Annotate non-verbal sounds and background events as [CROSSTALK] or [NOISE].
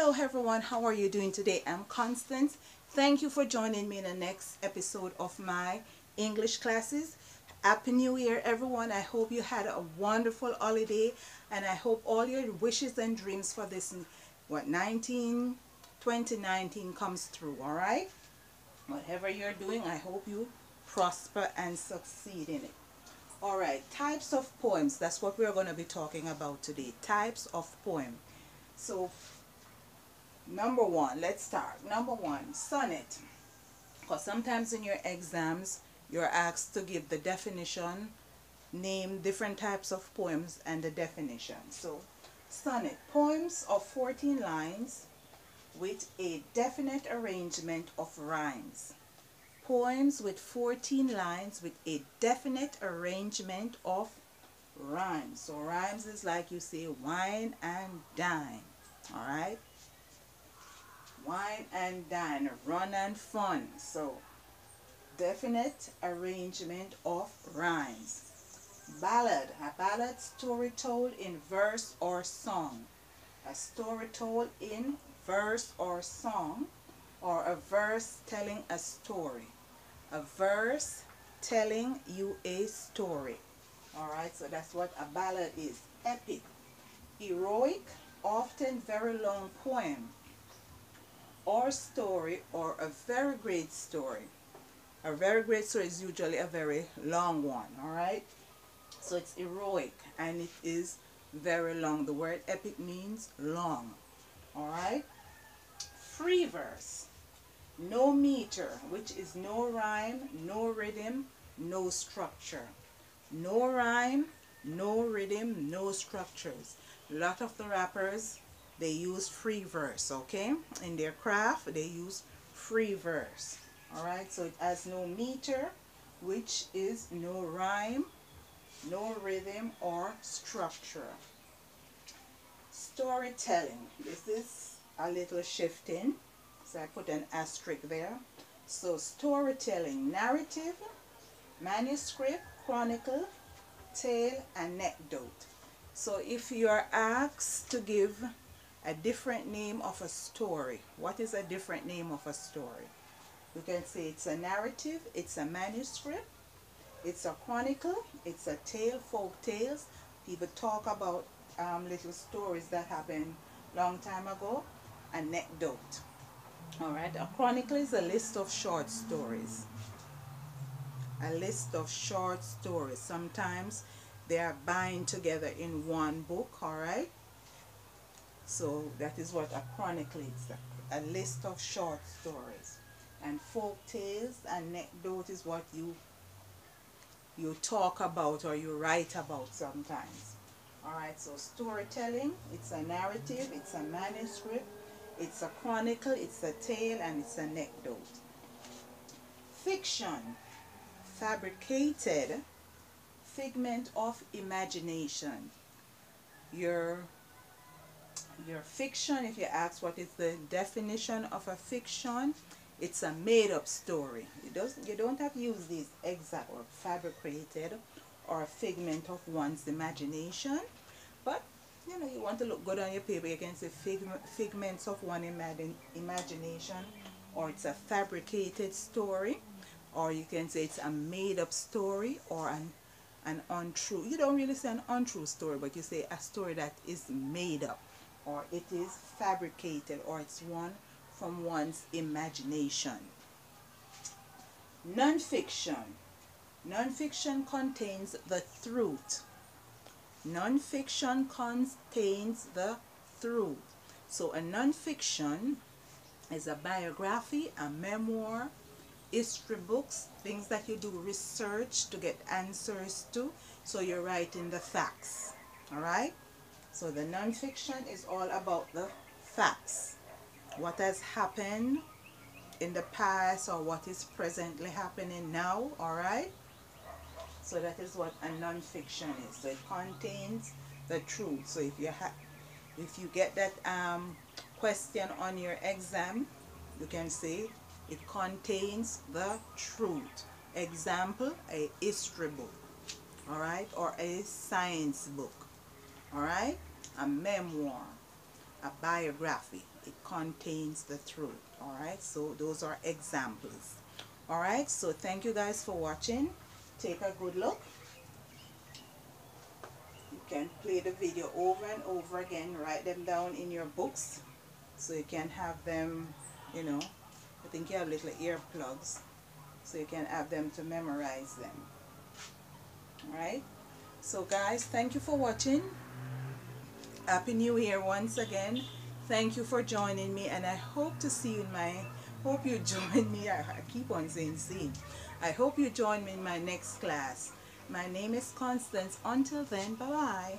Hello everyone, how are you doing today? I'm Constance. Thank you for joining me in the next episode of my English classes. Happy New Year everyone. I hope you had a wonderful holiday and I hope all your wishes and dreams for this what 19 2019 comes through, all right? Whatever you're doing, I hope you prosper and succeed in it. All right, types of poems. That's what we're going to be talking about today. Types of poem. So Number one, let's start. Number one, sonnet. Because sometimes in your exams, you're asked to give the definition, name different types of poems and the definition. So, sonnet, poems of 14 lines with a definite arrangement of rhymes. Poems with 14 lines with a definite arrangement of rhymes. So rhymes is like you say wine and dine. Alright? Wine and dine, run and fun. So, definite arrangement of rhymes. Ballad, a ballad story told in verse or song. A story told in verse or song, or a verse telling a story. A verse telling you a story. Alright, so that's what a ballad is. Epic, heroic, often very long poem or story or a very great story. A very great story is usually a very long one, all right? So it's heroic and it is very long. The word epic means long, all right? Free verse, no meter, which is no rhyme, no rhythm, no structure. No rhyme, no rhythm, no structures. A lot of the rappers they use free verse okay? In their craft they use free verse all right? So it has no meter which is no rhyme no rhythm or structure. Storytelling. This is a little shifting. So I put an asterisk there. So storytelling. Narrative manuscript chronicle tale anecdote. So if you are asked to give a different name of a story. What is a different name of a story? You can say it's a narrative, it's a manuscript, it's a chronicle, it's a tale, folk tales. People talk about um, little stories that happened long time ago. Anecdote. Alright, a chronicle is a list of short stories. A list of short stories. Sometimes they are bind together in one book, alright? So that is what a chronicle is, a, list of short stories. And folk tales, anecdote is what you you talk about or you write about sometimes. Alright, so storytelling, it's a narrative, it's a manuscript, it's a chronicle, it's a tale, and it's an anecdote. Fiction, fabricated figment of imagination. Your your fiction, if you ask what is the definition of a fiction, it's a made-up story. You don't, you don't have to use these exact or fabricated or a figment of one's imagination. But, you know, you want to look good on your paper, you can say figment, figments of one imagine, imagination or it's a fabricated story or you can say it's a made-up story or an, an untrue. You don't really say an untrue story, but you say a story that is made up or it is fabricated or it's one from one's imagination. Nonfiction. Nonfiction contains the truth. Nonfiction contains the truth. So a nonfiction is a biography, a memoir, history books, things that you do research to get answers to. So you're writing the facts. Alright? So the nonfiction is all about the facts. What has happened in the past or what is presently happening now, alright? So that is what a nonfiction is. So it contains the truth. So if you have if you get that um, question on your exam, you can say it contains the truth. Example, a history book, alright, or a science book all right? A memoir a biography. It contains the truth. All right? So those are examples. All right? So thank you guys for watching. Take a good look. You can play the video over and over again. Write them down in your books so you can have them you know I think you have little earplugs so you can have them to memorize them. Alright so guys thank you for watching happy new year once again. Thank you for joining me and I hope to see you in my hope you [LAUGHS] join me. I, I keep on saying see. I hope you join me in my next class. My name is Constance. Until then bye bye